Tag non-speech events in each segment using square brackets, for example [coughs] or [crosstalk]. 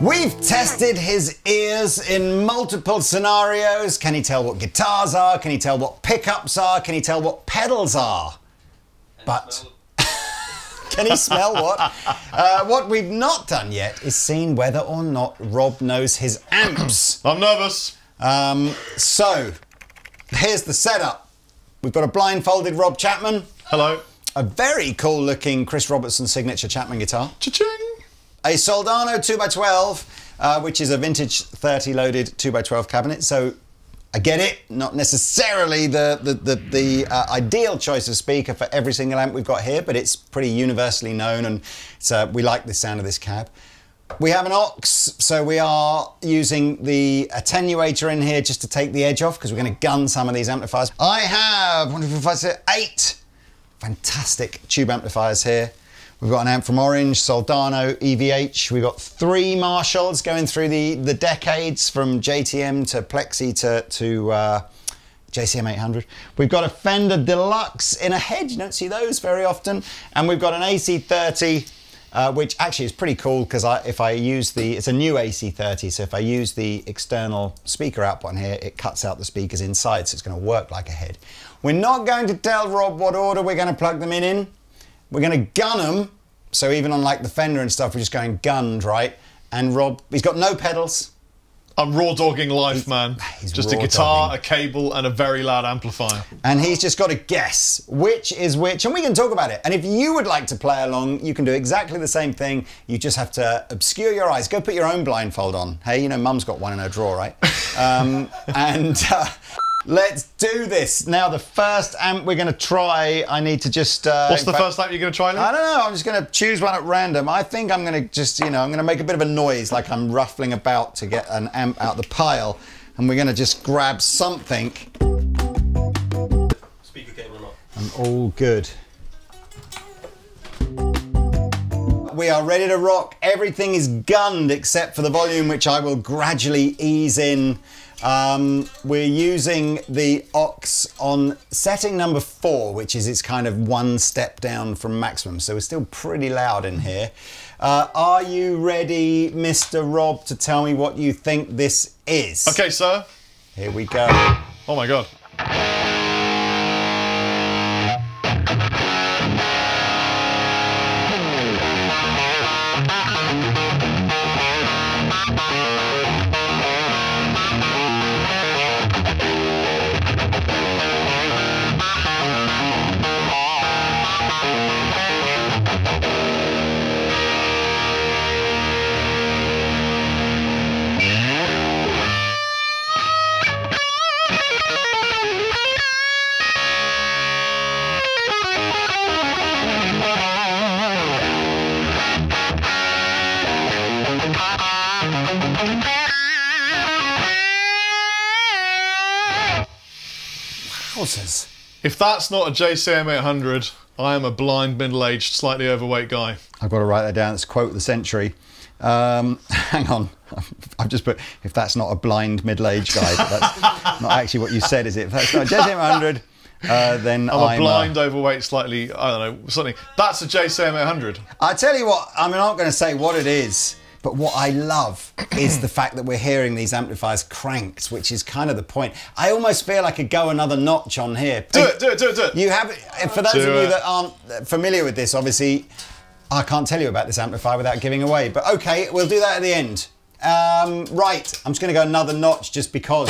We've tested his ears in multiple scenarios. Can he tell what guitars are? Can he tell what pickups are? Can he tell what pedals are? But can he [laughs] [laughs] smell what? Uh, what we've not done yet is seen whether or not Rob knows his amps. [clears throat] I'm nervous. Um, so here's the setup. We've got a blindfolded Rob Chapman, Hello. A very cool looking Chris Robertson signature Chapman guitar. Cha-ching. a Soldano 2x12, uh, which is a vintage 30 loaded 2x12 cabinet. So I get it, not necessarily the, the, the, the uh, ideal choice of speaker for every single amp we've got here, but it's pretty universally known and uh, we like the sound of this cab. We have an Ox, so we are using the attenuator in here just to take the edge off because we're going to gun some of these amplifiers. I have, what if eight fantastic tube amplifiers here. We've got an amp from Orange, Soldano, EVH. We've got three Marshalls going through the, the decades from JTM to Plexi to, to uh, JCM 800. We've got a Fender Deluxe in a head. You don't see those very often. And we've got an AC30, uh, which actually is pretty cool because if I use the, it's a new AC30, so if I use the external speaker output on here, it cuts out the speakers inside, so it's going to work like a head. We're not going to tell Rob what order we're going to plug them in in. We're going to gun them. So even on like the Fender and stuff, we're just going gunned, right? And Rob, he's got no pedals. I'm raw dogging life, man. he's Just a guitar, dogging. a cable, and a very loud amplifier. And he's just got to guess which is which, and we can talk about it. And if you would like to play along, you can do exactly the same thing. You just have to obscure your eyes. Go put your own blindfold on. Hey, you know, Mum's got one in her drawer, right? [laughs] Um, and uh, let's do this. Now, the first amp we're going to try, I need to just. Uh, What's the fact- first amp you're going to try, Lee? I don't know. I'm just going to choose one at random. I think I'm going to just, you know, I'm going to make a bit of a noise like I'm ruffling about to get an amp out the pile. And we're going to just grab something. Speaker cable or not? I'm all good. We are ready to rock. Everything is gunned except for the volume, which I will gradually ease in. Um, we're using the Ox on setting number four, which is its kind of one step down from maximum. So we're still pretty loud in here. Uh, are you ready, Mr. Rob, to tell me what you think this is? Okay, sir. Here we go. Oh my god. If that's not a JCM 800, I am a blind, middle-aged, slightly overweight guy. I've got to write that down. It's quote of the century. Um, [laughs] hang on. I've just put, if that's not a blind middle-aged guy, that's [laughs] not actually what you said, is it? If that's not JSM 100, uh, then I'm, I'm, a blind, overweight, slightly, I don't know, something. That's a JCM 800. I tell you what, I'm not going to say what it is, but what I love is the fact that we're hearing these amplifiers cranked, which is kind of the point. I almost feel I could go another notch on here. Do it, do it, do it, do it. You have, for those Do of you it. that aren't familiar with this, obviously, I can't tell you about this amplifier without giving away. But okay, we'll do that at the end. Um, right, I'm just going to go another notch just because.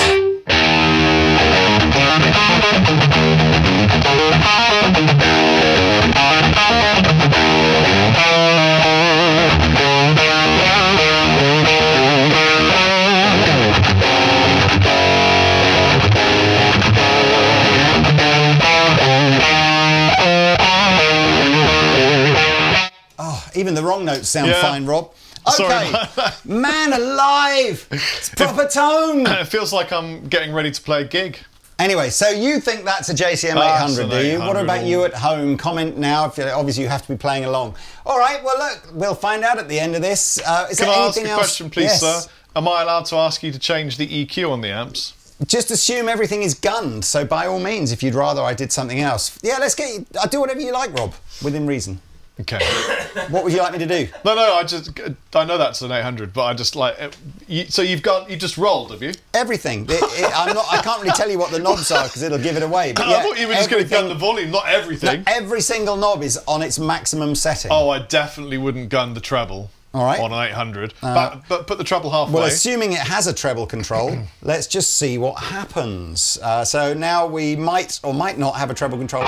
Even the wrong notes sound Yeah. fine, Rob. Okay, [laughs] man alive, it's proper tone. [laughs] It feels like I'm getting ready to play a gig. Anyway, so you think that's a JCM That's 800, do you? What about you at home? Comment now. If you, obviously you have to be playing along. All right. Well, look, we'll find out at the end of this. Uh, is Can there I ask anything a else? question, please, Yes. sir? Am I allowed to ask you to change the EQ on the amps? just assume everything is gunned. So by all means, if you'd rather I did something else, yeah, let's get. You, I'll do whatever you like, Rob, within reason. Okay. [laughs] What would you like me to do? No, no, I just I know that's an 800, but I just like uh, you, so you've got you just rolled, have you? Everything. It- it- I'm not. I can't really tell you what the knobs are because it'll give it away. But I thought you were just going to gun the volume, not everything. Every single knob is on its maximum setting. Oh, I definitely wouldn't gun the treble. All right. Uh, On an 800, but, but put the treble halfway. Well, assuming it has a treble control, [clears throat] let's just see what happens. Uh, so now we might or might not have a treble control.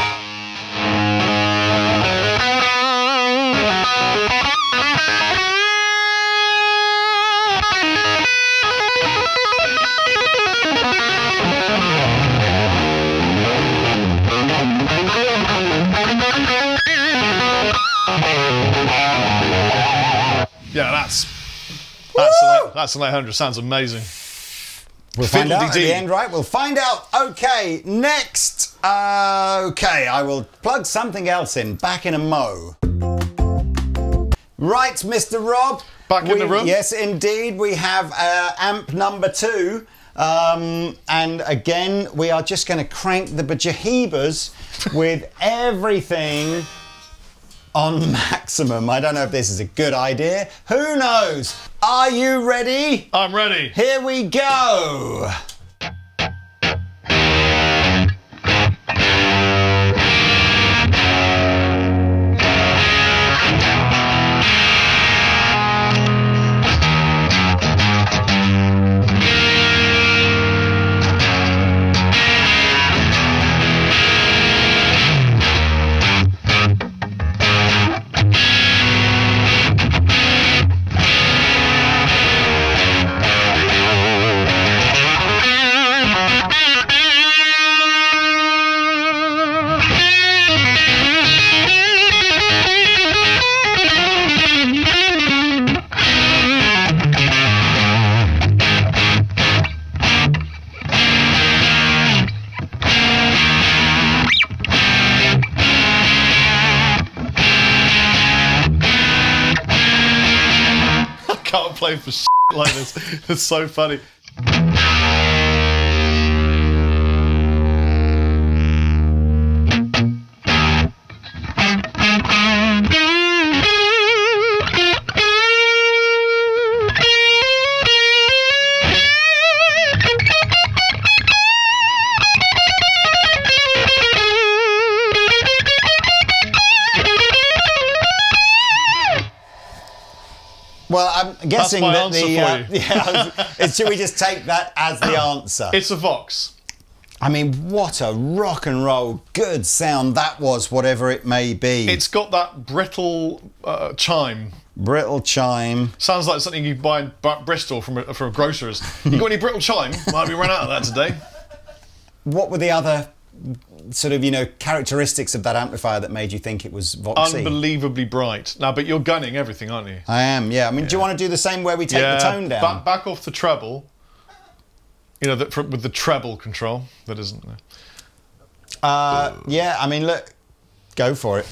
Yeah, that's that's an, that's an 800. Sounds amazing. We'll find out at the end, right? We'll find out. Okay, next. Uh, okay, I will plug something else in. Back in a mo. Right, Mr. Rob. Back in the room? Yes, indeed. We have uh, amp number two. Um, and again, we are just going to crank the bajahibas with everything on maximum. I don't know if this is a good idea. Who knows? Are you ready? I'm ready. Here we go. Play for like this. [laughs] It's so funny. Guessing that the uh, [laughs] yeah. Should we just take that as the [coughs] answer? It's a Vox. I mean, what a rock and roll good sound that was, whatever it may be. It's got that brittle uh, chime. brittle chime. Sounds like something you buy in Bristol from a, from a grocer's. You got any brittle chime? Might be run out of that today. What were the other sort of you know characteristics of that amplifier that made you think it was Voxy? Unbelievably bright. Now, but you're gunning everything, aren't you? I am, yeah. I mean, do you want to do the same where we take the tone down? Back, back off the treble. You know, that with the treble control. That isn't there. Uh, yeah, I mean, look, go for it.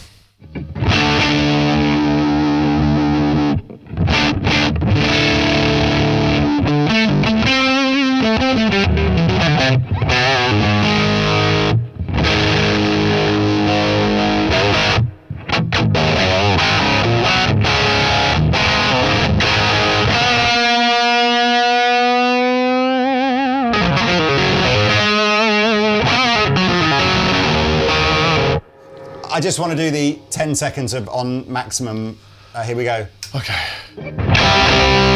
I just want to do the 10 seconds of on maximum. Uh, here we go. Okay.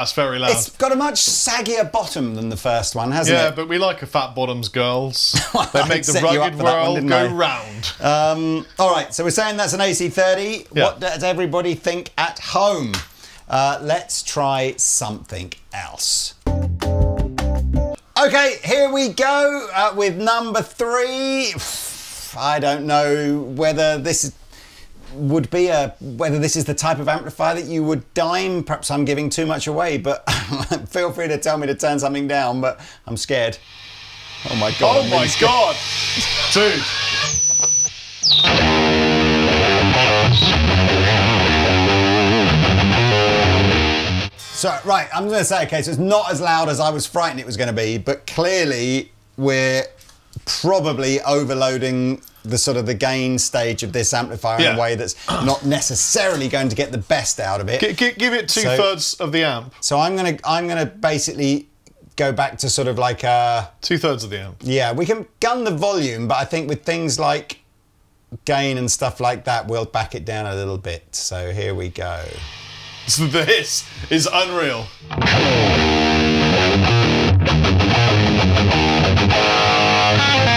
That's very loud. It's got a much saggier bottom than the first one, hasn't yeah, it? Yeah, but we like a fat bottoms girls. [laughs] They make the set you up rugged that one, world go I? round. Um, all right, so we're saying that's an AC30. Yeah. What does everybody think at home? Uh, let's try something else. Okay, here we go uh, with number three. I don't know whether this is. Would be a whether this is the type of amplifier that you would dime. Perhaps I'm giving too much away, but [laughs] feel free to tell me to turn something down. But I'm scared. Oh my god! Oh my god, dude! So right, I'm going to say okay. So it's not as loud as I was frightened it was going to be, but clearly we're probably overloading the sort of the gain stage of this amplifier in a way that's [clears throat] not necessarily going to get the best out of it. G- give it two So- thirds of the amp. So I'm gonna I'm gonna basically go back to sort of like uh Two thirds of the amp. yeah we can gun the volume, but I think with things like gain and stuff like that, we'll back it down a little bit. So here we go. So [laughs] this is unreal. [laughs]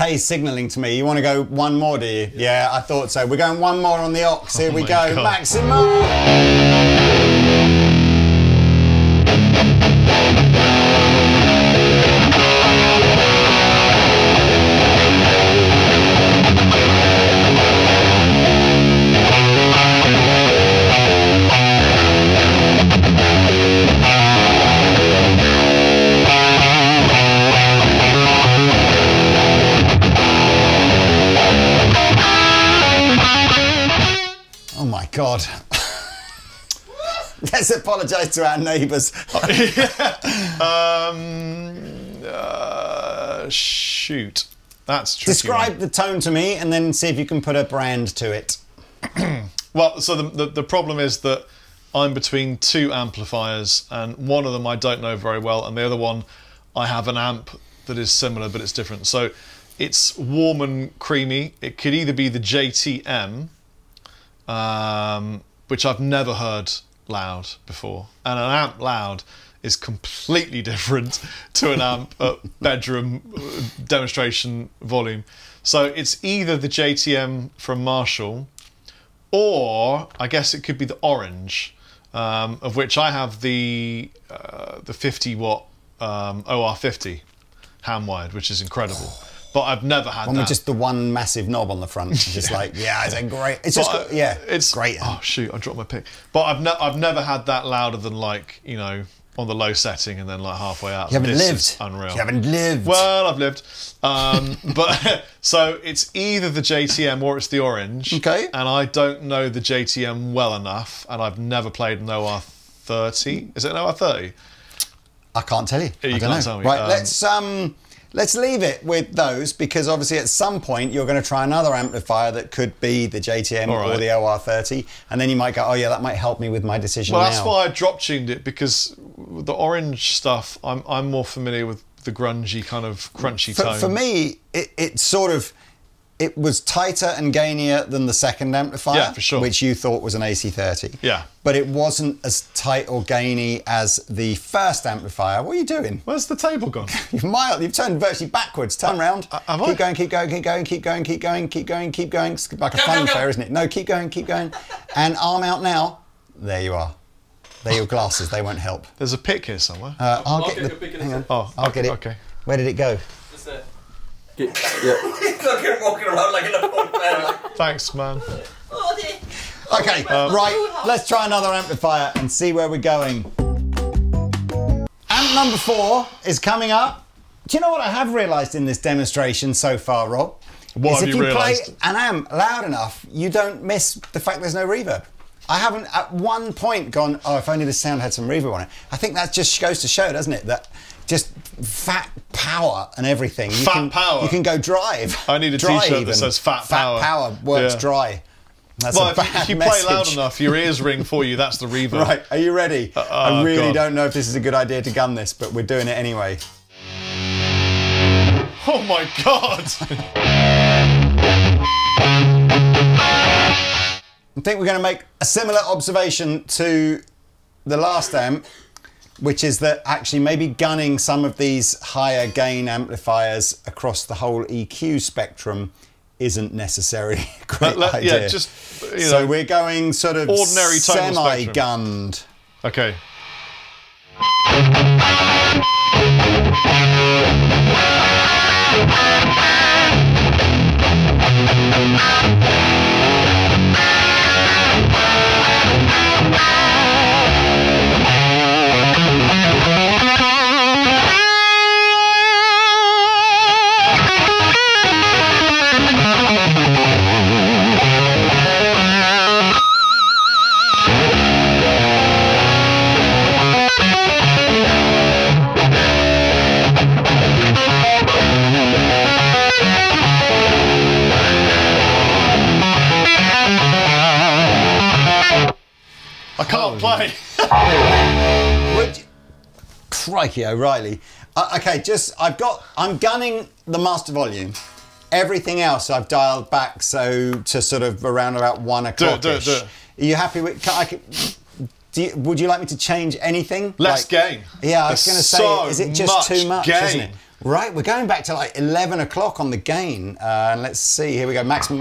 Tay's signalling to me. You want to go one more, do you? Yeah, I thought so. We're going one more on the ox. Here oh we go. God. Maximo. Apologise to our neighbours. [laughs] um, uh, shoot. That's tricky. Describe the tone to me and then see if you can put a brand to it. [clears throat] Well, so the, the, the problem is that I'm between two amplifiers, and one of them I don't know very well, and the other one I have an amp that is similar, but it's different. So it's warm and creamy. It could either be the JTM, um, which I've never heard loud before, and an amp loud is completely [laughs] different to an amp at bedroom uh, demonstration volume. So it's either the JTM from Marshall, or I guess it could be the orange, um, of which I have the uh, the 50 watt um, OR50 hand wired, which is incredible. But I've never had One that. with just the one massive knob on the front. Just [laughs] like, yeah, it's a great. It's just, But, uh, yeah, it's great. Oh shoot, I dropped my pick. But I've ne- I've never had that louder than like you know on the low setting and then like halfway out. you haven't This lived. unreal. You haven't lived. Well, I've lived. Um, [laughs] but so it's either the JTM or it's the orange. Okay. And I don't know the JTM well enough, and I've never played an OR30. Is it an OR30? I can't tell you. you I don't can't know. tell me. Right, Um, let's um, let's leave it with those because obviously at some point you're going to try another amplifier that could be the JTM All or the OR30, and then you might go, oh yeah, that might help me with my decision Well, now. that's why I drop tuned it because the orange stuff, I'm I'm more familiar with the grungy kind of crunchy for, tone. for me, it, it sort of it was tighter and gainier than the second amplifier, Yeah, for sure. which you thought was an AC30. Yeah. But it wasn't as tight or gainy as the first amplifier. What are you doing? Where's the table gone? [laughs] You've mild. You've turned virtually backwards. Turn round. uh, have keep I? going. Keep going. Keep going. Keep going. Keep going. Keep going. Keep going. It's like a Go, go, fun go. fair, isn't it? No, keep going. Keep going. And arm out now. There you are. They're your glasses. They won't help. There's a pick here somewhere. Uh, I'll, I'll get get the. your pick in hang on. oh, I'll okay, get it. Okay. Where did it go? Just there. Get, yeah. He's fucking walking around like an old man. Thanks, man. oh dear. Okay, right. Let's try another amplifier and see where we're going. Amp number four is coming up. Do you know what I have realised in this demonstration so far, Rob? What Is have if you you play an amp loud enough, you don't miss the fact there's no reverb. I haven't at one point gone, oh, if only the sound had some reverb on it. I think that just goes to show, doesn't it, that just fat power and everything. You Fat can, power? You can go drive. I need a Dry t-shirt that says fat Fat power. power works Yeah. dry. That's Well, a if you, you play loud enough, your ears ring for you. That's the [laughs] reverb. Right, are you ready? Uh, I oh, really God. don't know if this is a good idea to gun this, but we're doing it anyway. Oh my god! [laughs] I think we're going to make a similar observation to the last amp, which is that actually maybe gunning some of these higher gain amplifiers across the whole EQ spectrum isn't necessarily [laughs] a great Let- idea. yeah, just you so we're going sort of ordinary semi-gunned. Okay. Crikey O'Reilly. Uh, okay, just I've got I'm gunning the master volume. Everything else I've dialed back so to sort of around about one o'clock. it, do do. Are you happy with? Can I, can- you, would you like me to change anything? Less Like- gain. Yeah, I was going to say, so is it just too much much? Isn't gain. it? Right, we're going back to like eleven o'clock on the gain. Uh, and let's see. Here we go. Maximum.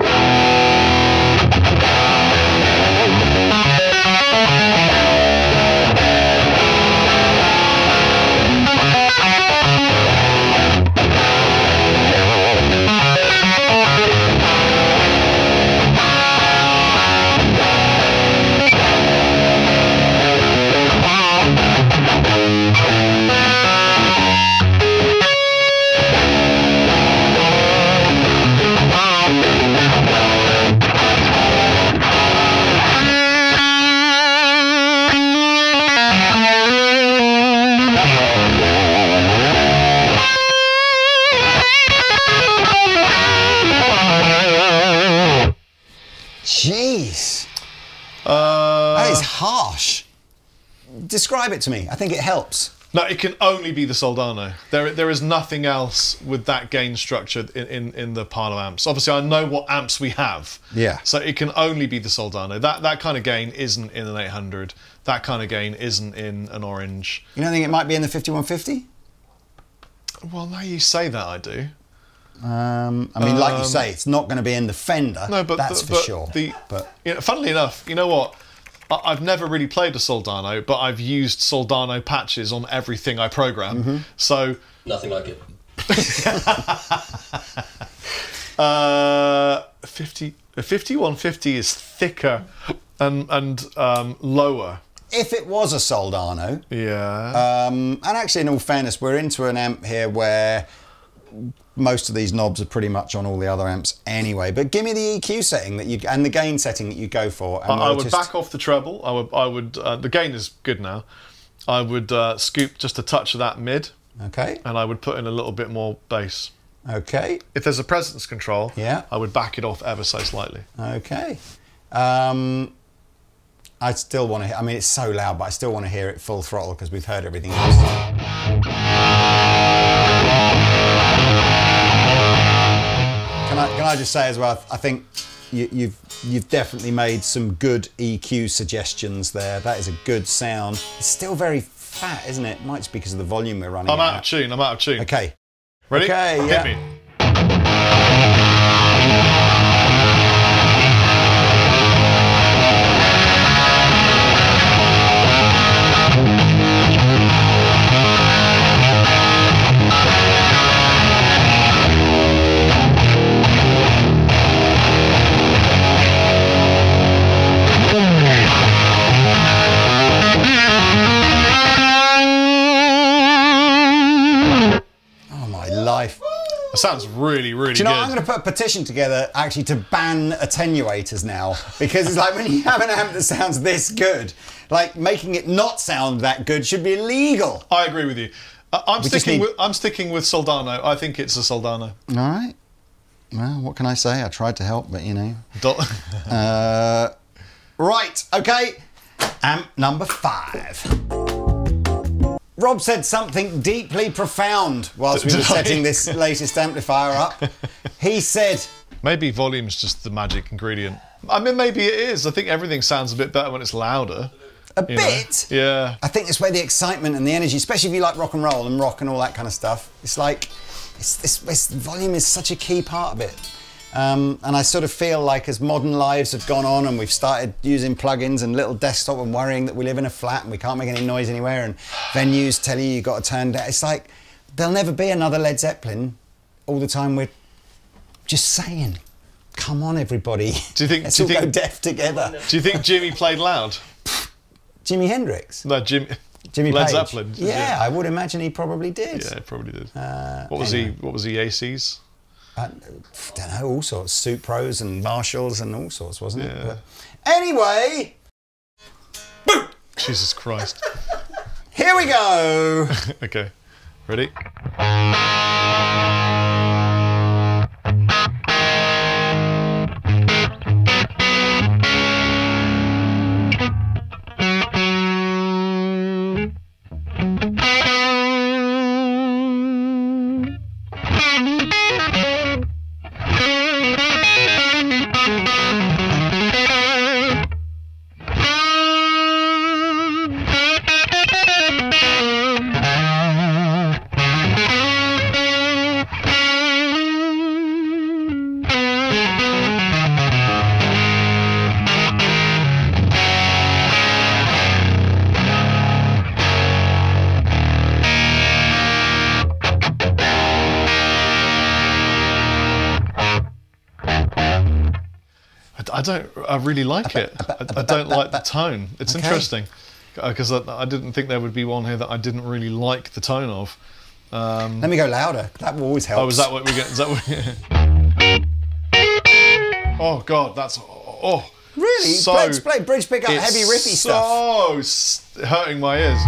Describe it to me. I think it helps. no, it can only be the Soldano. There, there is nothing else with that gain structure in, in, in the Parlo amps. Obviously, I know what amps we have. Yeah. So it can only be the Soldano. That that kind of gain isn't in an 800. That kind of gain isn't in an Orange. You don't think it might be in the 5150? Well, now you say that, I do. Um, I mean, like you say, it's not going to be in the Fender. No, but that's the, for but sure. The, but you know, funnily enough, you know what? I- I've never really played a Soldano, but I've used Soldano patches on everything I program. Mm-hmm. So Nothing like it. [laughs] uh, 50, 5150 is thicker and and um, lower. if it was a Soldano, Yeah. um, and actually, in all fairness, we're into an amp here where most of these knobs are pretty much on all the other amps anyway. But give me the EQ setting that you and the gain setting that you go for. And I, I would just- back off the treble. I would. I would. Uh, the gain is good now. I would uh, scoop just a touch of that mid, Okay. and I would put in a little bit more bass. Okay. If there's a presence control, Yeah. I would back it off ever so slightly. Okay. Um, I still want to. Hear I mean, it's so loud, but I still want to hear it full throttle because we've heard everything else. I, can I just say as well? I think you, you've you've definitely made some good EQ suggestions there. That is a good sound. It's still very fat, isn't it? Might just be because of the volume we're running. I'm out of tune. I'm out of tune. Okay. Ready? Okay, Hit yeah. me. That sounds really, really Do you know, good. I'm going to put a petition together actually to ban attenuators now because it's like when you have an amp that sounds this good, like making it not sound that good should be illegal. I agree with you. Uh, I'm We sticking need- with I'm sticking with Soldano. I think it's a Soldano. All right. Well, what can I say? I tried to help, but you know. Uh, right, okay. Amp number five. Rob said something deeply profound whilst we were setting this latest amplifier up. He said, maybe volume's just the magic ingredient. I mean, maybe it is. I think everything sounds a bit better when it's louder. a you know? bit. Yeah. I think it's where the excitement and the energy, especially if you like rock and roll and rock and all that kind of stuff, it's like it's, it's, it's, volume is such a key part of it. Um, and I sort of feel like as modern lives have gone on and we've started using plugins and little desktop and worrying that we live in a flat and we can't make any noise anywhere and venues tell you you've got to turn down. It's like there'll never be another Led Zeppelin. All the time we're just saying, come on everybody. Do you think- [laughs] Let's do you all go deaf together. Do you think Jimmy played loud? Jimi Hendrix. No, Jimmy. Jimmy Led Page. Zeppelin. Yeah, I would imagine he probably did. Yeah, probably did. Uh, what was anyway. he? What was he? ACs. I don't know, all sorts, Supros and Marshalls and all sorts, wasn't it? Yeah. But anyway, Jesus Christ. here we go. [laughs] okay, ready? I, don't. I really like it. I, don't like the tone. It's Okay. interesting because I, I didn't think there would be one here that I didn't really like the tone of. Um, Let me go louder. That will always help. oh, is that what we get? Is that what? [laughs] oh God, that's oh. Really? So, Let's play bridge pickup, heavy riffy stuff. So hurting my ears.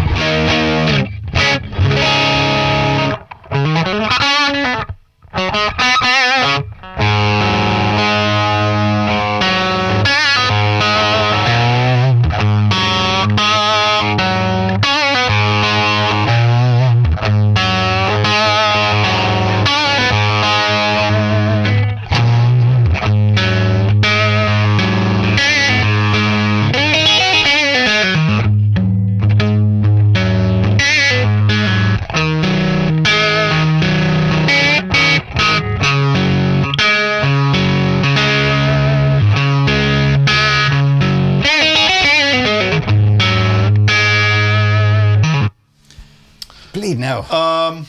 Um,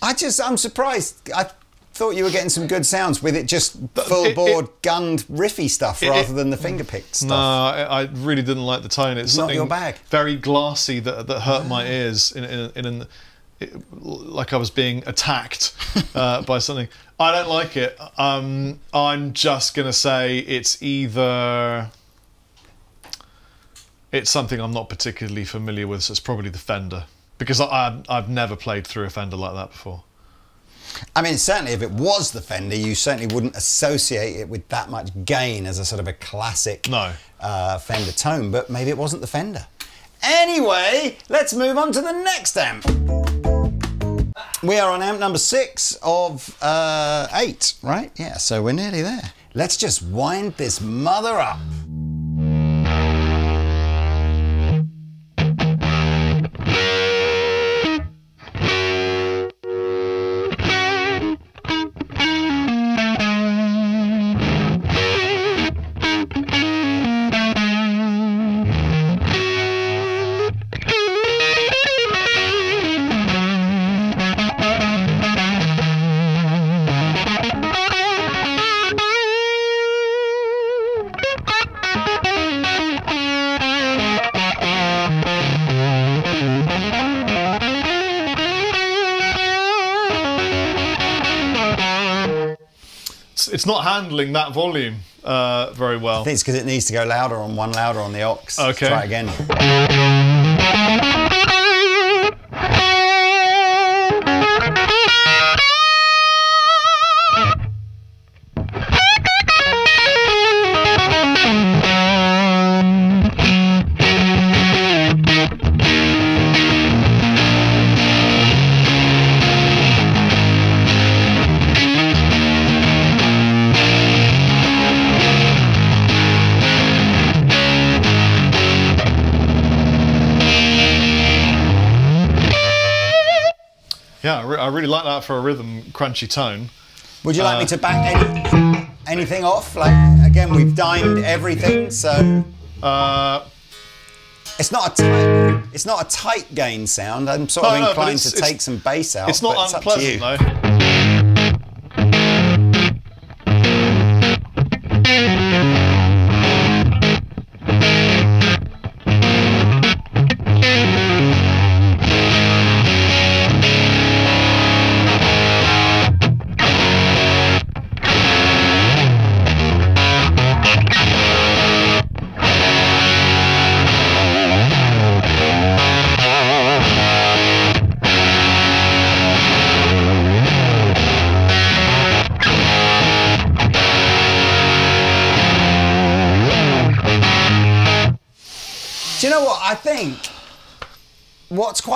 I just, I'm surprised. I thought you were getting some good sounds with it just full it- board gunned riffy stuff it- rather than the finger picked stuff. No, I, I really didn't like the tone. It's Not your bag. very glassy that that hurt my ears in in, in it, like I was being attacked [laughs] uh, by something. I don't like it. Um, I'm just gonna say it's either it's something I'm not particularly familiar with. So it's probably the Fender because I, I've, never played through a Fender like that before. I mean, certainly if it was the Fender, you certainly wouldn't associate it with that much gain as a sort of a classic No. uh, Fender tone, but maybe it wasn't the Fender. Anyway, let's move on to the next amp. We are on amp number six of uh, eight, right? Yeah, so we're nearly there. Let's just wind this mother up. It's not handling that volume uh, very well. I think it's because it needs to go louder on one louder on the Ox. Okay. Try it again. I really like that for a rhythm crunchy tone. Would you like Uh, me to back any, anything off? Like again, we've dimed everything, so Uh, it's not a tight, it's not a tight gain sound. I'm sort of No, no, but inclined it's- to take some bass out. it's not but it's up to you. unpleasant though.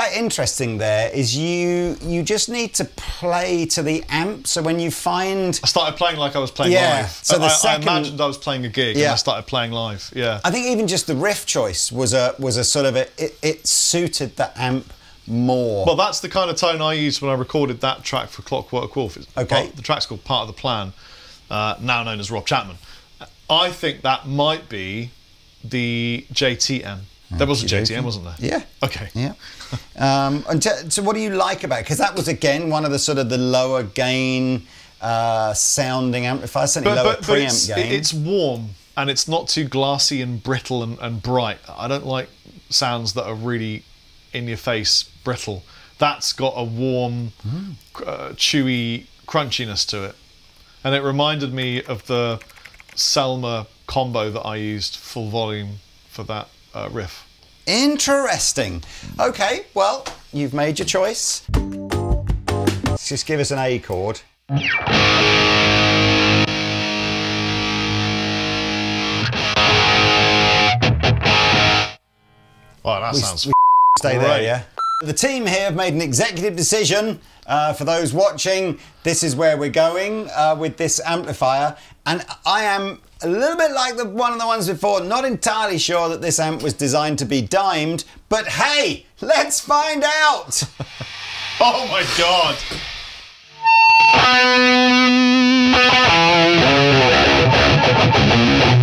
Quite interesting there is you you just need to play to the amp. So when you find I started playing like I was playing Yeah, live. so the I, second- I imagined I was playing a gig and Yeah. I started playing live. Yeah. I think even just the riff choice was a was a sort of a, it, it suited the amp more. Well, that's the kind of tone I used when I recorded that track for Clockwork Wolf. It's Okay. part- the track's called Part of the Plan, uh, now known as Rob Chapman. I think that might be the JTM. There was a JTM, wasn't there? Yeah. Okay. Yeah. [laughs] Um, and so, what do you like about it? Because that was again one of the sort of the lower gain uh, sounding amplifiers, certainly But, lower but, but preamp it's, gain. it's warm and it's not too glassy and brittle and, and bright. I don't like sounds that are really in your face, brittle. That's got a warm, Hmm. uh, chewy crunchiness to it. And it reminded me of the Selmer combo that I used full volume for that uh, riff. Interesting. Okay, well, you've made your choice. Let's just give us an A chord. Wow, that sounds. Stay there, yeah. The team here have made an executive decision. Uh, for those watching, this is where we're going uh, with this amplifier. And I am a little bit like the one of the ones before, not entirely sure that this amp was designed to be dimed. But hey, let's find out. [laughs] Oh my god!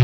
[laughs]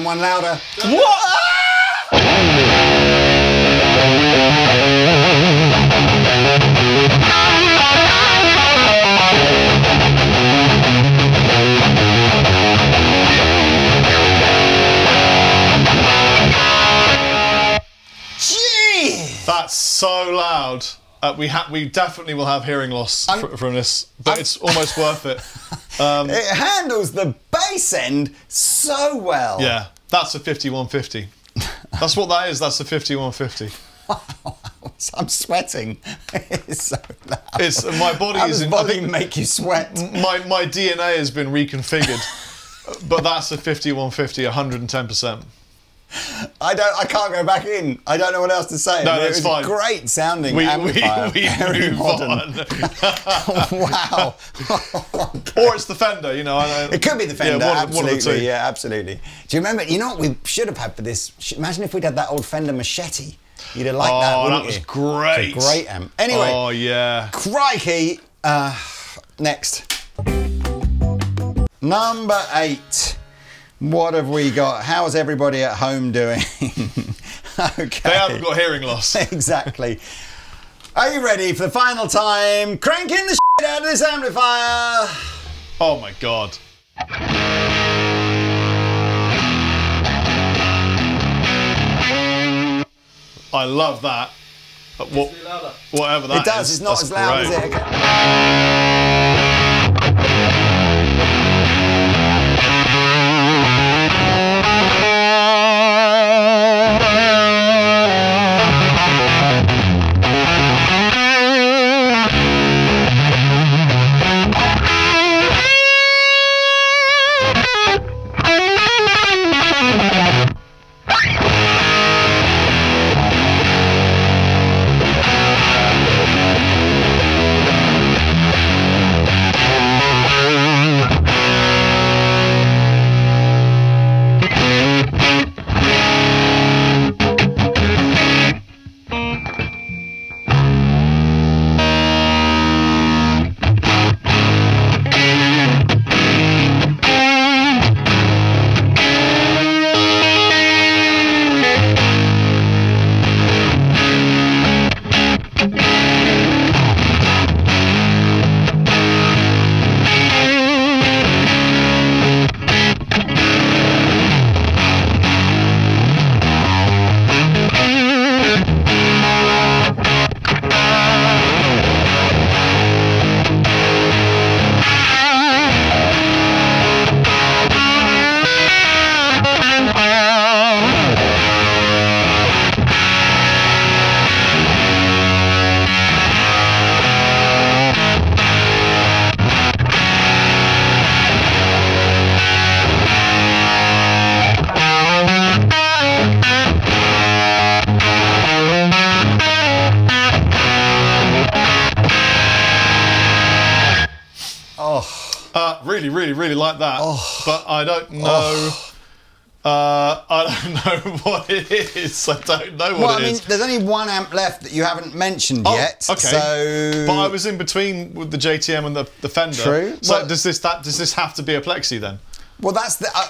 We're one louder. What? That's so loud. Uh, we ha- we definitely will have hearing loss fr- from this, but it's almost worth it. [laughs] It handles the bass end so well. Yeah, that's a 5150. That's what that is. That's a 5150. [laughs] I'm sweating. [laughs] it's so loud. It's my body How is does in. Think make you sweat? my my DNA has been reconfigured, [laughs] but that's a 5150, 110 percent. I don't. I can't go back in. I don't know what else to say. No, that's it was fine. Great sounding We we, amplifier. [laughs] we very move modern. on. [laughs] wow. [laughs] or it's the Fender, you know. I, I, It could be the Fender, Yeah, one, one absolutely. two. Yeah, absolutely. Do you remember? You know what we should have had for this? Imagine if we'd had that old Fender Machete. You'd have liked that, Oh, that was you? great. Great amp. Anyway, Oh yeah. crikey. Uh, next. Number eight. What have we got? How's everybody at home doing? [laughs] okay. They haven't got hearing loss. [laughs] exactly. Are you ready for the final time? Cranking the shit out of this amplifier. Oh my god. I love that. What, whatever that it does. is, It's not that's as loud great. as it. Okay. I don't know. Uh, I don't [laughs] know what it is. I don't know what Well, it I mean, is. there's only one amp left that you haven't mentioned Oh, yet. okay. So, But I was in between with the JTM and the, the Fender. True. So Well- does this that does this have to be a Plexi then? well, that's the uh,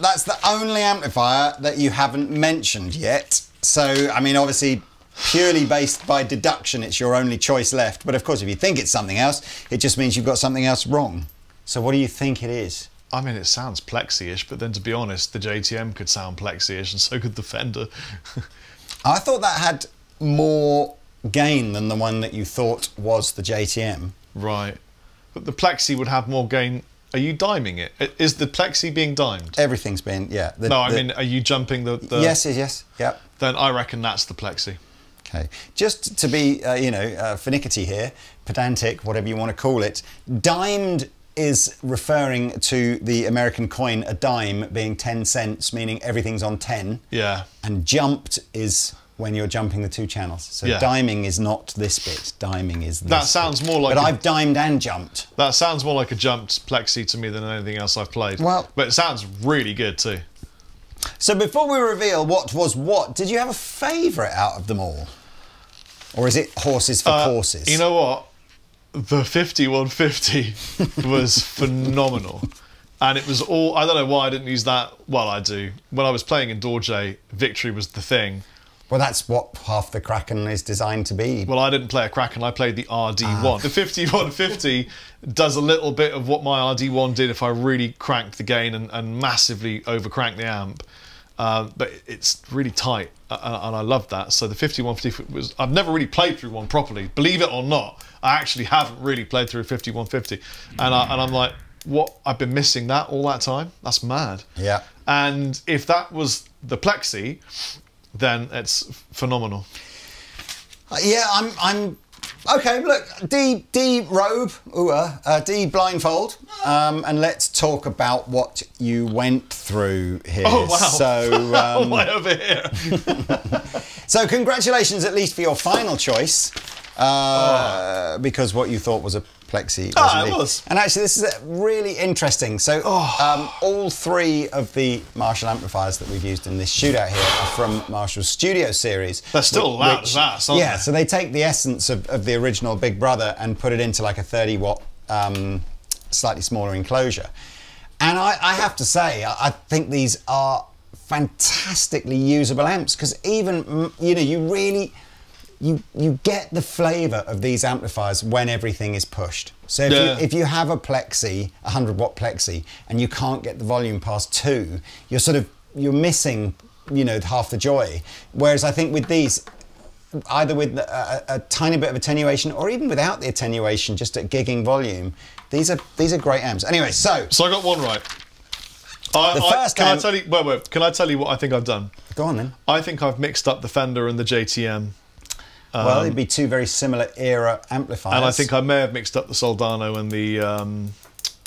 that's the only amplifier that you haven't mentioned yet. So, I mean, obviously, purely based by deduction, it's your only choice left. But of course, if you think it's something else, it just means you've got something else wrong. So, what do you think it is? I mean, it sounds Plexi-ish, but then to be honest, the JTM could sound Plexi-ish, and so could the Fender. [laughs] I thought that had more gain than the one that you thought was the JTM. right. But the Plexi would have more gain. Are you diming it? Is the Plexi being dimed? Everything's been, yeah. the- No, I the- mean, are you jumping the? the yes, yes, yes, yep. Then I reckon that's the Plexi. Okay. Just to be, uh, you know, uh, finicky here, pedantic, whatever you want to call it, dimed is referring to the American coin, a dime being 10 cents, meaning everything's on 10. Yeah. And jumped is when you're jumping the two channels. So Yeah. diming is not this bit, diming is this That bit. sounds more like But I've dimed and jumped. That sounds more like a jumped Plexi to me than anything else I've played. Well- but it sounds really good too. So before we reveal what was what, did you have a favourite out of them all? Or is it horses for Uh, courses? You know what? The 5150 was [laughs] phenomenal. And it was all, I don't know why I didn't use that. Well, I do. When I was playing in Dorje, Victory was the thing. well, that's what half the Kraken is designed to be. Well, I didn't play a Kraken, I played the RD1. Ah. The 5150 does a little bit of what my RD1 did if I really cranked the gain and, and massively overcranked the amp. Um, but it's really tight, uh, and I love that. So the 5150 was. I've never really played through one properly. Believe it or not, I actually haven't really played through 5150, and I, and I'm like, what? I've been missing that all that time. That's mad. Yeah. And if that was the Plexi, then it's phenomenal. Uh, yeah, I'm. I'm. Okay, look, D D robe, ooh, uh, uh, D blindfold, um, and let's talk about what you went through here. Oh wow! So, [laughs] um, way over here. [laughs] so congratulations at least for your final choice, uh, because what you thought was a plexi. Ah, it was. And actually, this is really interesting. So, um, all three of the Marshall amplifiers that we've used in this shootout here are from Marshall's Studio series. They're still whi- loud as ass, aren't yeah, they? so they take the essence of, of the original Big Brother and put it into like a 30 watt, um, slightly smaller enclosure. And I, I have to say, I, I think these are fantastically usable amps because even, mm, you know, you really, you, you get the flavour of these amplifiers when everything is pushed. So if, Yeah. you, if you have a plexi, a 100 watt plexi, and you can't get the volume past two, you're sort of, you're missing, you know, half the joy. Whereas I think with these, either with a, a, tiny bit of attenuation or even without the attenuation, just at gigging volume, these are these are great amps. Anyway, so So I got one right. I, The I- first can amp- I tell you? Wait, wait. Can I tell you what I think I've done? go on then. I think I've mixed up the Fender and the JTM, well, it'd be two very similar era amplifiers. Um, and I think I may have mixed up the Soldano and the um,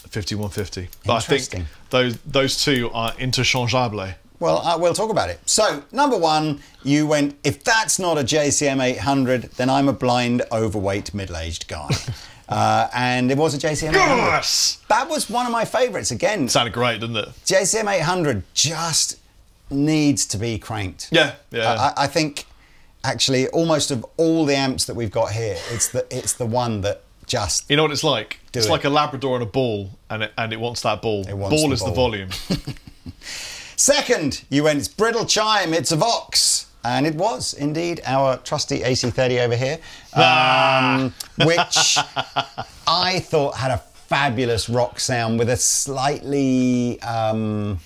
5150. But I think those those two are interchangeable. Well, uh, we'll talk about it. So, number one, you went, if that's not a JCM 800, then I'm a blind, overweight, middle aged guy. [laughs] uh, and it was a JCM 800. Yes! That was one of my favourites. Again, Sounded great, didn't it? JCM 800 just needs to be cranked. Yeah, yeah. I, I think actually almost of all the amps that we've got here, it's the it's the one that just You know what it's like? It's it. like a Labrador and a ball, and it, and it wants that ball. It wants ball the is the volume. [laughs] Second, you went, it's brittle chime, it's a Vox. And it was indeed our trusty AC30 over here, um, which [laughs] I thought had a fabulous rock sound with a slightly. Um,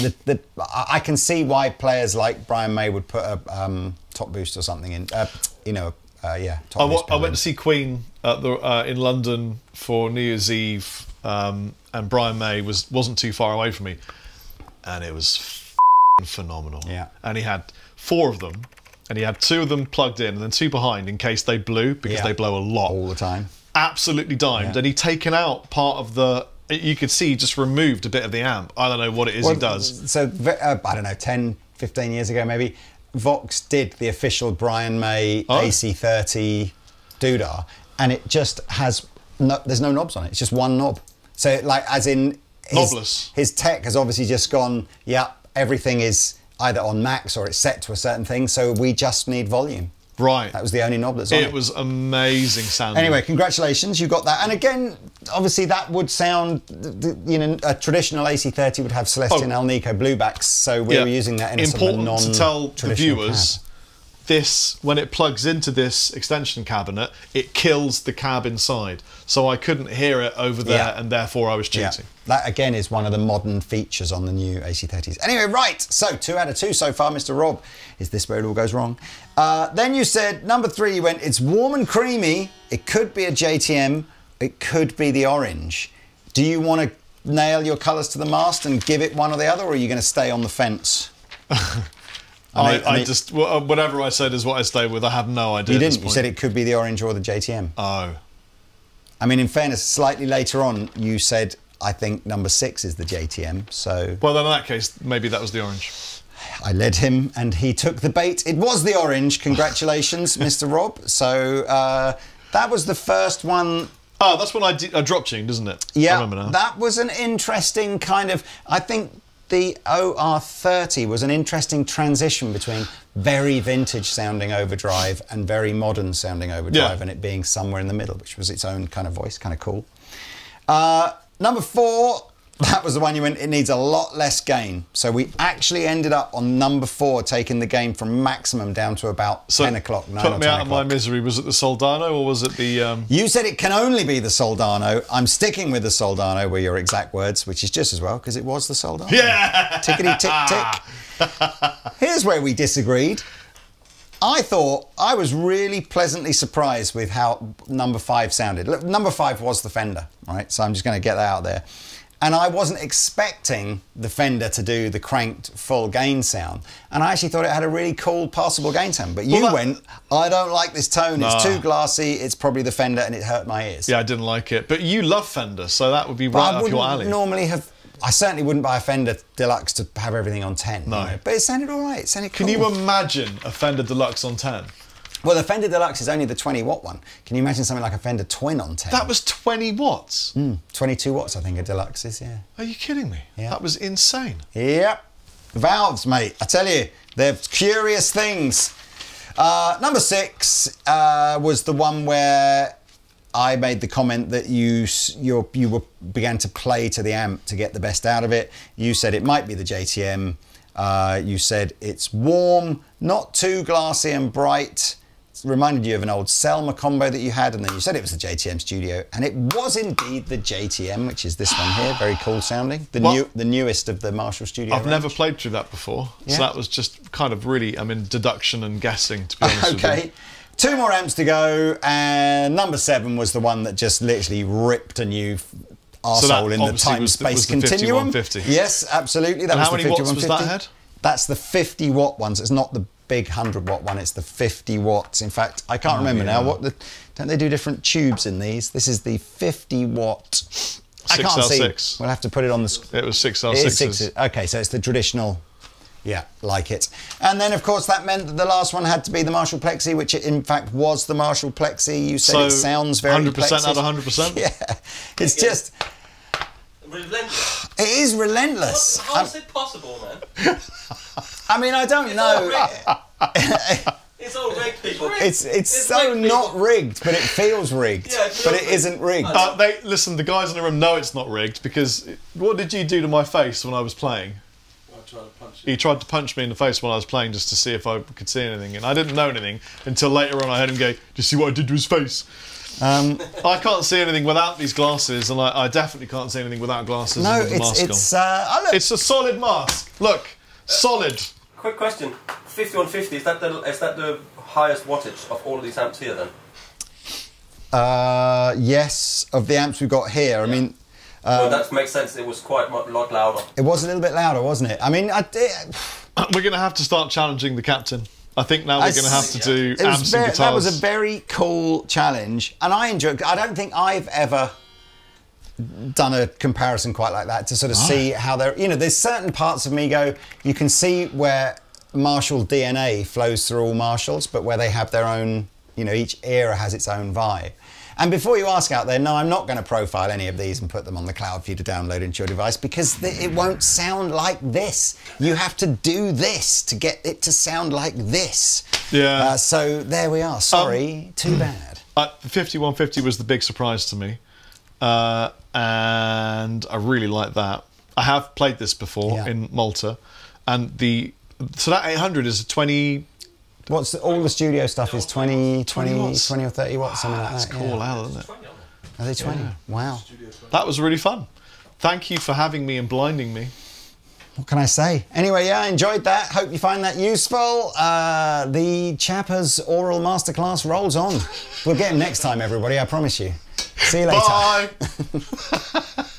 the, the, I I can see why players like Brian May would put a um, top boost or something in. Uh, you know, uh, yeah. Top I, boost I went to see Queen at the, uh, in London for New Year's Eve, um, and Brian May was wasn't too far away from me, and it was f***ing phenomenal. Yeah. and he had four of them, and he had two of them plugged in, and then two behind in case they blew because Yeah. they blow a lot. all the time. Absolutely dimed, Yeah. and he'd taken out part of the. You could see he just removed a bit of the amp. I don't know what it is he does. So, uh, I don't know, 10, 15 years ago maybe, Vox did the official Brian May Oh. AC30 doodah, and it just has, no, there's no knobs on it. It's just one knob. So, like, as in. His, Knobless. His tech has obviously just gone, yeah, everything is either on max or it's set to a certain thing, so we just need volume. Right. That was the only knob that's on it. It was amazing sound. Anyway, congratulations, you got that. And again, obviously, that would sound, you know, a traditional AC30 would have Celestion Oh. Alnico bluebacks, so we Yeah. were using that in a sort of a important non to tell the viewers. This when it plugs into this extension cabinet it kills the cab inside so i couldn't hear it over there Yeah. and therefore i was Yeah, cheating that again is one of the modern features on the new AC30s. Anyway, right, so two out of two so far, Mr. Rob. Is this where it all goes wrong? Uh, then you said number three, you went, it's warm and creamy. It could be a JTM, it could be the orange. Do you want to nail your colours to the mast and give it one or the other, or are you going to stay on the fence? [laughs] I, mean- I, I mean- just uh, whatever i said is what i stay with i have no idea You didn't. You said it could be the orange or the JTM. oh I mean, in fairness, slightly later on, you said, I think number six is the JTM. So well then in that case maybe that was the orange I led him and he took the bait. It was the orange. Congratulations, [laughs] Mr. Rob. So uh, that was the first one. oh that's when i, I drop tuned isn't it I Yeah, that was an interesting kind of. I think the OR30 was an interesting transition between very vintage sounding overdrive and very modern sounding overdrive, Yeah. and it being somewhere in the middle, which was its own kind of voice, kind of cool. Uh, number four, that was the one you went, it needs a lot less gain. So we actually ended up on number four, taking the gain from maximum down to about so 10 o'clock, put me out of my misery was it the soldano or was it the um, You said it can only be the Soldano. I'm sticking with the Soldano, were your exact words, which is just as well because it was the Soldano. Yeah! Tickety tick tick. [laughs] Here's where we disagreed. I thought I was really pleasantly surprised with how number five sounded. Look, number five was the Fender, right? So I'm just going to get that out there. And I wasn't expecting the Fender to do the cranked full gain sound. And I actually thought it had a really cool passable gain sound. But you that- went, I don't like this tone. It's too glassy. It's probably the Fender, and it hurt my ears. Yeah, I didn't like it. But you love Fender, so that would be But right I up your alley. normally have. I certainly wouldn't buy a Fender Deluxe to have everything on 10. you No. know, But it sounded all right. It sounded cool. Can you imagine a Fender Deluxe on 10? Well, the Fender Deluxe is only the 20 watt one. Can you imagine something like a Fender Twin on 10? That was 20 watts. 22 watts, I think, a Deluxe is, yeah. Are you kidding me? Yeah. That was insane. Yep. Valves, mate. I tell you, they're curious things. Uh, number six uh, was the one where I made the comment that you you're, you were, began to play to the amp to get the best out of it. You said it might be the JTM. Uh, you said it's warm, not too glassy and bright. Reminded you of an old Selmer combo that you had, and then you said it was the JTM Studio, and it was indeed the JTM, which is this one here, very cool sounding, the Well- new, the newest of the Marshall Studio. I've never played through that before. Yeah. So that was just kind of really, I mean, deduction and guessing, to be honest with you. Okay. Two more amps to go, and number seven was the one that just literally ripped a new arsehole So in the time was, space was the continuum. Yes, absolutely. That And was how the many watts was that head? That's the 50 watt ones. It's not the big 100 watt one. It's the 50 watts. In fact, I can't oh, remember now. Oh. What the, don't they do different tubes in these? This is the 50 watt. I can't see. 6L6. We'll have to put it on the. It was 6L6s. it is six. Okay, so it's the traditional. Yeah, like it. And then, of course, that meant that the last one had to be the Marshall Plexi, which it in fact was the Marshall Plexi. You said So, it sounds very 100% out of 100%? [laughs] Yeah, it's Yeah. just Relentless. it is relentless. How I'm- it possible, man? [laughs] I mean, I don't know. [laughs] It's all rigged, people. It's it's, It's so rigged, not people. rigged, but it feels rigged. Yeah, it feels but it rigged. isn't rigged. Uh, they listen. The guys in the room know it's not rigged because what did you do to my face when I was playing? I tried to punch you. He tried to punch me in the face when I was playing just to see if I could see anything, and I didn't know anything until later on. I heard him go, "Do you see what I did to his face?" Um, I can't see anything without these glasses, and I, I definitely can't see anything without glasses. no, and with the it's mask it's. on. Uh, oh, look, it's a solid mask. Look, solid. Quick question: 5150 is that the is that the highest wattage of all of these amps here? Then uh, yes, of the amps we've got here. I mean, well, that makes sense. It was quite a lot louder. it was a little bit louder, wasn't it? I mean, I did. [sighs] We're going to have to start challenging the captain. I think now we're going to have to do It was amps very, and guitars. that was a very cool challenge, and I enjoyed. I don't think I've ever done a comparison quite like that to sort of see how they're. You know, there's certain parts of me go. You can see where Marshall DNA flows through all Marshalls, but where they have their own. You know, each era has its own vibe. And before you ask out there, no, I'm not going to profile any of these and put them on the cloud for you to download into your device because it won't sound like this. You have to do this to get it to sound like this. Yeah. Uh, so there we are. Sorry, too [clears throat] bad. Uh, the 5150 was the big surprise to me, uh, and I really like that. I have played this before Yeah. in Malta, and the so that 800 is a 20. What's the, all the studio stuff is 20, 20, 20 watts. 20 or 30 watts, something like That's that. cool, yeah. Al, isn't it? Are they 20? Wow. That was really fun. Thank you for having me and blinding me. What can I say? Anyway, yeah, I enjoyed that. Hope you find that useful. Uh, the Chappers aural masterclass rolls on. We'll get him next time, everybody, I promise you. See you later. Bye. [laughs]